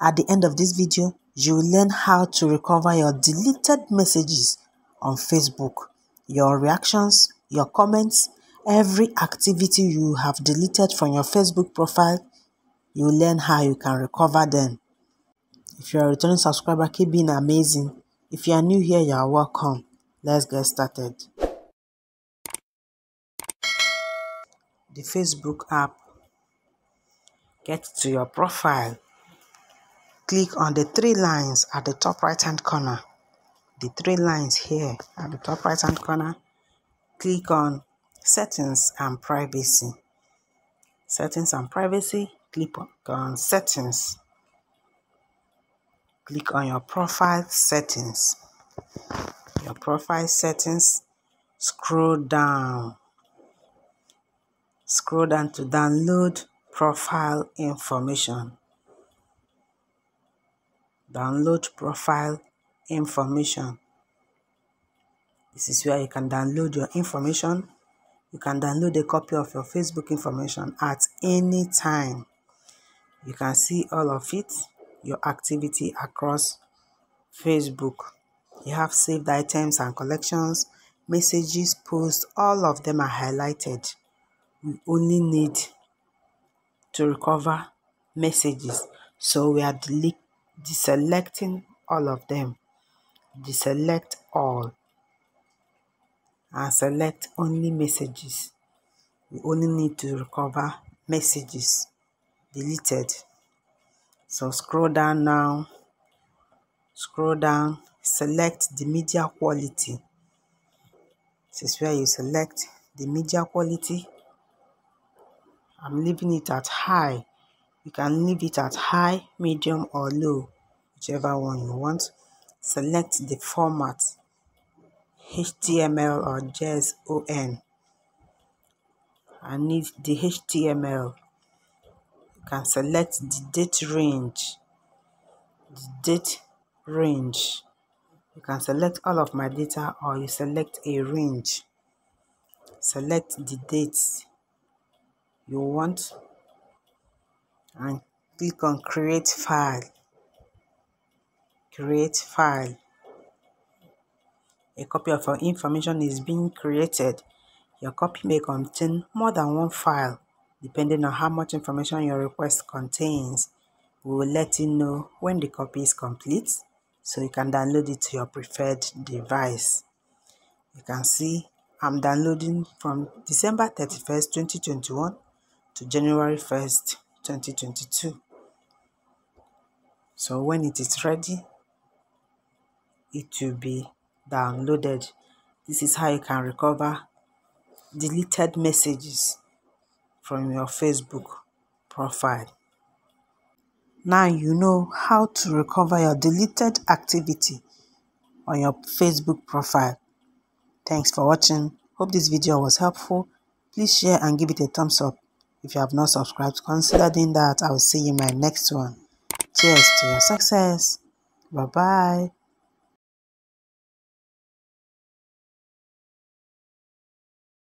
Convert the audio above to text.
At the end of this video, you will learn how to recover your deleted messages on Facebook, your reactions, your comments, every activity you have deleted from your Facebook profile. You will learn how you can recover them. If you're a returning subscriber, keep being amazing. If you are new here, you are welcome. Let's get started. The Facebook app. Get to your profile. Click on the three lines at the top right hand corner. The three lines here at the top right hand corner. Click on Settings and Privacy. Settings and Privacy. Click on Settings click on your profile settings your profile settings scroll down scroll down to download profile information download profile information this is where you can download your information you can download a copy of your facebook information at any time you can see all of it your activity across Facebook. You have saved items and collections, messages, posts, all of them are highlighted. We only need to recover messages. So we are delete, deselecting all of them. Deselect all and select only messages. We only need to recover messages deleted. So scroll down now, scroll down, select the media quality. This is where you select the media quality. I'm leaving it at high. You can leave it at high, medium or low, whichever one you want. Select the format, HTML or JSON. I need the HTML You can select the date range the date range you can select all of my data or you select a range select the dates you want and click on create file create file a copy of your information is being created your copy may contain more than one file depending on how much information your request contains. We will let you know when the copy is complete so you can download it to your preferred device. You can see I'm downloading from December 31st, 2021 to January 1st, 2022. So when it is ready, it will be downloaded. This is how you can recover deleted messages from your Facebook profile. Now you know how to recover your deleted activity on your Facebook profile. Thanks for watching. Hope this video was helpful. Please share and give it a thumbs up. If you have not subscribed, consider doing that. I will see you in my next one. Cheers to your success. Bye-bye.